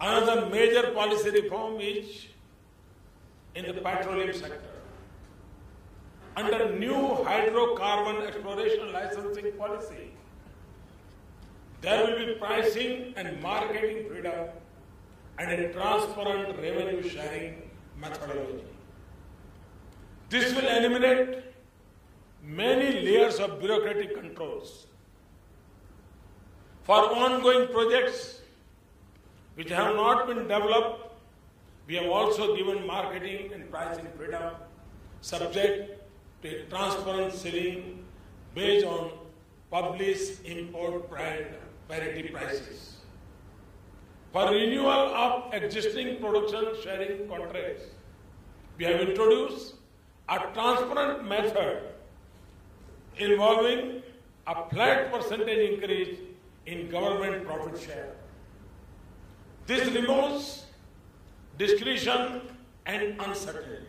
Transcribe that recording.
Another major policy reform is in the petroleum sector. Under new hydrocarbon exploration licensing policy, there will be pricing and marketing freedom and a transparent revenue sharing methodology. This will eliminate many layers of bureaucratic controls. For ongoing projects which have not been developed, we have also given marketing and pricing freedom subject to transparent ceiling based on published import parity prices. For renewal of existing production sharing contracts, we have introduced a transparent method involving a flat percentage increase in government profit share. This removes discretion and uncertainty.